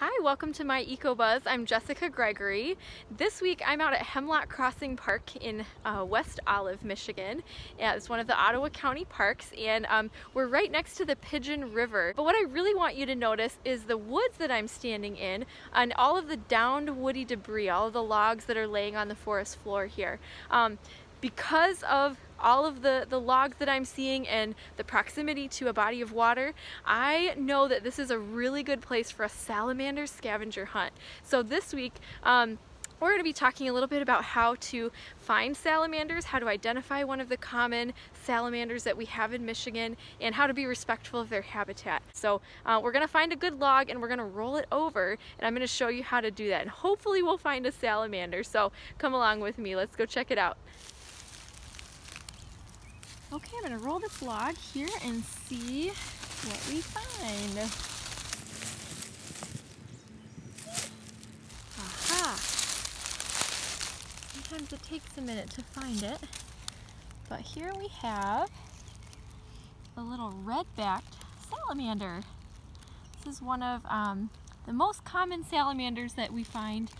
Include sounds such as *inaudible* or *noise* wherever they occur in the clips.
Hi, welcome to my EcoBuzz. I'm Jessica Gregory. This week I'm out at Hemlock Crossing Park in uh, West Olive, Michigan. Yeah, it's one of the Ottawa County parks and um, we're right next to the Pigeon River. But what I really want you to notice is the woods that I'm standing in and all of the downed woody debris, all of the logs that are laying on the forest floor here. Um, because of all of the, the logs that I'm seeing and the proximity to a body of water, I know that this is a really good place for a salamander scavenger hunt. So this week, um, we're going to be talking a little bit about how to find salamanders, how to identify one of the common salamanders that we have in Michigan, and how to be respectful of their habitat. So uh, we're going to find a good log and we're going to roll it over and I'm going to show you how to do that. And hopefully we'll find a salamander. So come along with me. Let's go check it out. Okay, I'm gonna roll this log here and see what we find. Aha! Sometimes it takes a minute to find it, but here we have a little red-backed salamander. This is one of um, the most common salamanders that we find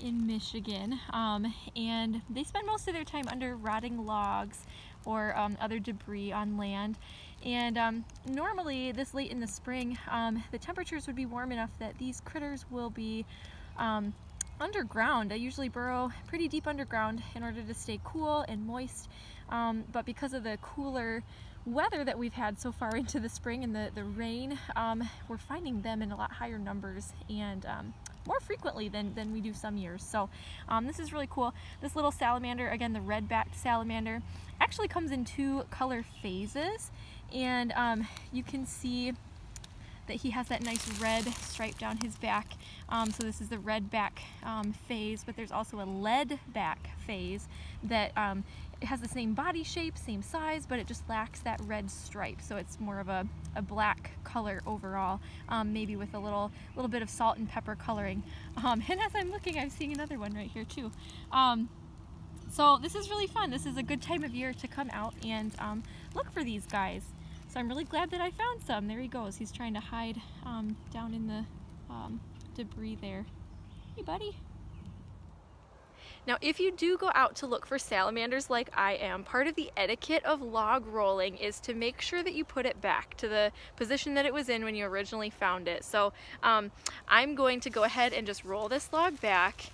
in Michigan um, and they spend most of their time under rotting logs or um, other debris on land. And um, normally this late in the spring, um, the temperatures would be warm enough that these critters will be um, underground. They usually burrow pretty deep underground in order to stay cool and moist. Um, but because of the cooler weather that we've had so far *laughs* into the spring and the, the rain, um, we're finding them in a lot higher numbers and um, more frequently than, than we do some years. So um, this is really cool. This little salamander, again the red-backed salamander, actually comes in two color phases and um, you can see that he has that nice red stripe down his back. Um, so this is the red back um, phase, but there's also a lead back phase that um, it has the same body shape, same size, but it just lacks that red stripe. So it's more of a, a black color overall, um, maybe with a little little bit of salt and pepper coloring. Um, *laughs* and as I'm looking, I'm seeing another one right here too. Um, so this is really fun. This is a good time of year to come out and look for these guys. So I'm really glad that I found some. There he goes. He's trying to hide um, down in the um, debris there. Hey, buddy. Now, if you do go out to look for salamanders like I am, part of the etiquette of log rolling is to make sure that you put it back to the position that it was in when you originally found it. So um, I'm going to go ahead and just roll this log back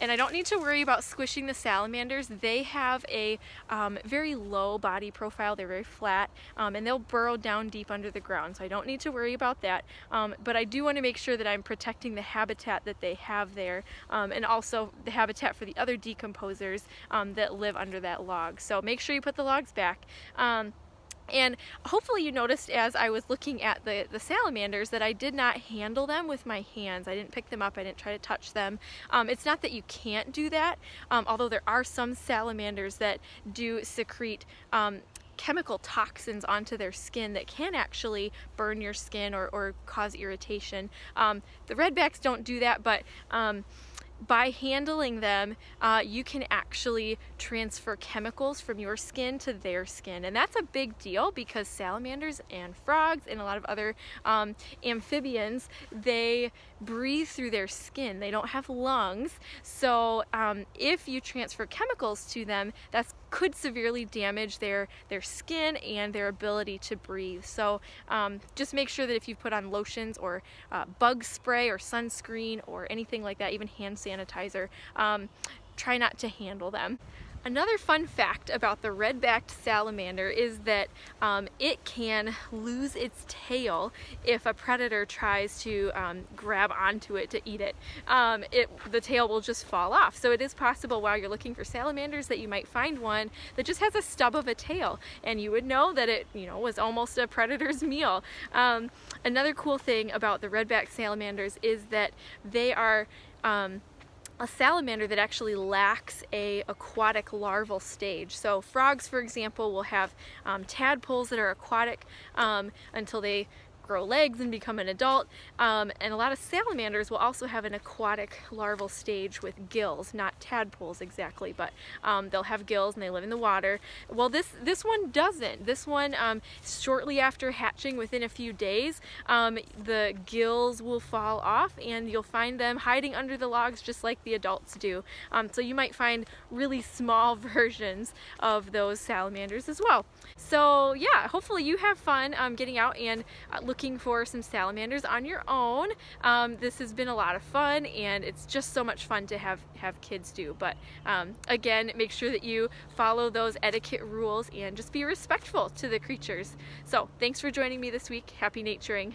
and I don't need to worry about squishing the salamanders. They have a um, very low body profile. They're very flat um, and they'll burrow down deep under the ground. So I don't need to worry about that. Um, but I do want to make sure that I'm protecting the habitat that they have there um, and also the habitat for the other decomposers um, that live under that log. So make sure you put the logs back. And hopefully you noticed as I was looking at the, the salamanders that I did not handle them with my hands. I didn't pick them up, I didn't try to touch them. Um, it's not that you can't do that, um, although there are some salamanders that do secrete um, chemical toxins onto their skin that can actually burn your skin or, or cause irritation. Um, the redbacks don't do that, but um, by handling them, uh, you can actually transfer chemicals from your skin to their skin. And that's a big deal because salamanders and frogs and a lot of other um, amphibians, they breathe through their skin. They don't have lungs. So um, if you transfer chemicals to them, that could severely damage their, their skin and their ability to breathe. So um, just make sure that if you put on lotions or uh, bug spray or sunscreen or anything like that, even hand sanitizer, um, try not to handle them. Another fun fact about the red-backed salamander is that um, it can lose its tail if a predator tries to um, grab onto it to eat it. Um, it. The tail will just fall off. So it is possible while you're looking for salamanders that you might find one that just has a stub of a tail and you would know that it you know was almost a predator's *laughs* meal. Um, another cool thing about the red-backed salamanders is that they are um, a salamander that actually lacks a aquatic larval stage. So frogs, for example, will have um, tadpoles that are aquatic um, until they grow legs and become an adult. Um, and a lot of salamanders will also have an aquatic larval stage with gills, not tadpoles exactly, but um, they'll have gills and they live in the water. Well, this, this one doesn't. This one, um, shortly after hatching, within a few days, um, the gills will fall off and you'll find them hiding under the logs just like the adults do. Um, so you might find really small *laughs* versions of those salamanders as well. So yeah, hopefully you have fun um, getting out and uh, looking for some salamanders on your own. Um, this has been a lot of fun and it's just so much fun to have, have kids do. But um, again, make sure that you follow those etiquette rules and just be respectful to the creatures. So thanks for joining me this week. Happy naturing.